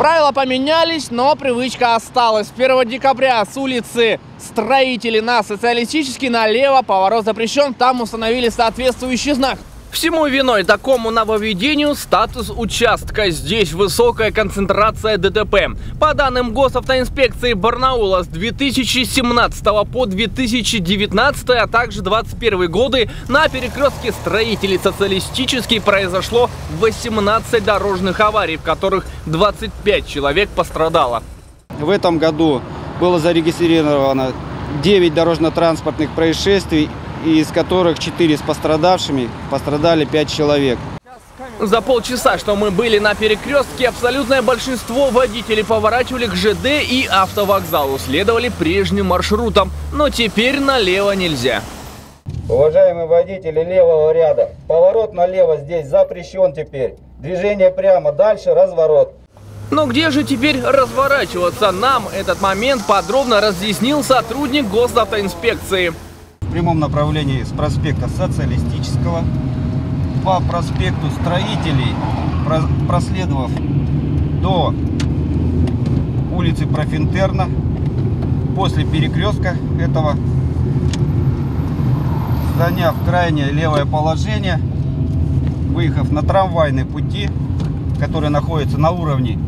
Правила поменялись, но привычка осталась. С 1 декабря с улицы Строителей на Социалистический налево поворот запрещен. Там установили соответствующий знак. Всему виной такому нововведению статус участка. Здесь высокая концентрация ДТП. По данным госавтоинспекции Барнаула с 2017 по 2019, а также 2021 годы на перекрестке строителей социалистический произошло 18 дорожных аварий, в которых 25 человек пострадало. В этом году было зарегистрировано 9 дорожно-транспортных происшествий из которых 4 с пострадавшими, пострадали 5 человек. За полчаса, что мы были на перекрестке, абсолютное большинство водителей поворачивали к ЖД и автовокзалу, следовали прежним маршрутом. Но теперь налево нельзя. Уважаемые водители левого ряда, поворот налево здесь запрещен теперь. Движение прямо, дальше разворот. Но где же теперь разворачиваться? Нам этот момент подробно разъяснил сотрудник госавтоинспекции в прямом направлении с проспекта Социалистического. По проспекту Строителей, проследовав до улицы Профинтерна, после перекрестка этого, заняв крайнее левое положение, выехав на трамвайные пути, которые находятся на уровне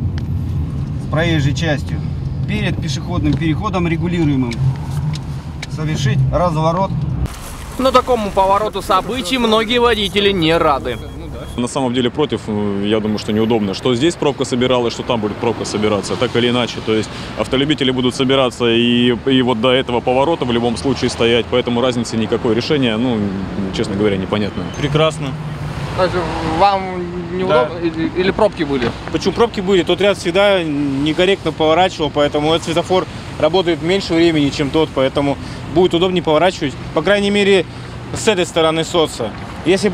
с проезжей частью, перед пешеходным переходом регулируемым совершить разворот. Но такому повороту событий многие водители не рады. На самом деле против, э, я думаю, что неудобно. Что здесь пробка собиралась, что там будет пробка собираться, так или иначе. То есть автолюбители будут собираться и, и вот до этого поворота в любом случае стоять, поэтому разницы никакой. Решение, ну, честно говоря, непонятно. Прекрасно. Вам неудобно? Да. Или пробки были? Почему пробки были? Тот ряд всегда некорректно поворачивал, поэтому этот светофор работает меньше времени, чем тот, поэтому будет удобнее поворачивать. По крайней мере, с этой стороны соца. Если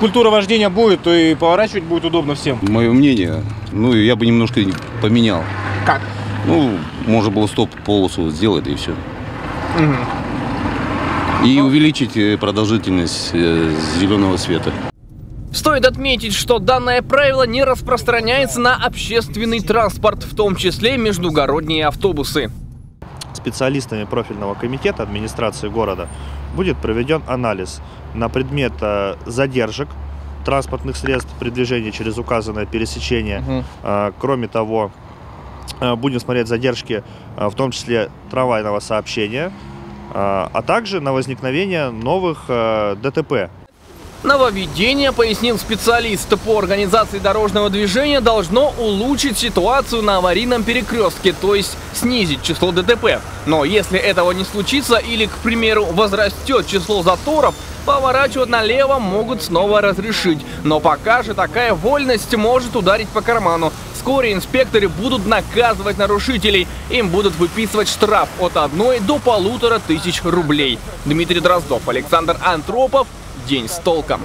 культура вождения будет, то и поворачивать будет удобно всем. Мое мнение, ну, я бы немножко поменял. Как? Ну, можно было стоп-полосу сделать, и все. Угу. И увеличить э, продолжительность э, зеленого света. Стоит отметить, что данное правило не распространяется на общественный транспорт, в том числе междугородние автобусы специалистами профильного комитета администрации города будет проведен анализ на предмет э, задержек транспортных средств при движении через указанное пересечение. Угу. Кроме того, э, будем смотреть задержки, в том числе трамвайного сообщения, а также на возникновение новых ДТП. Нововведение, пояснил специалист по организации дорожного движения, должно улучшить ситуацию на аварийном перекрестке, то есть снизить число ДТП. Но если этого не случится или, к примеру, возрастет число заторов, поворачивать налево могут снова разрешить. Но пока же такая вольность может ударить по карману. Вскоре инспекторы будут наказывать нарушителей. Им будут выписывать штраф от одной до полутора тысяч рублей. Дмитрий Дроздов, Александр Антропов, День с толком.